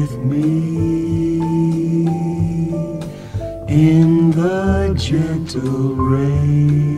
with me in the gentle rain.